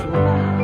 怎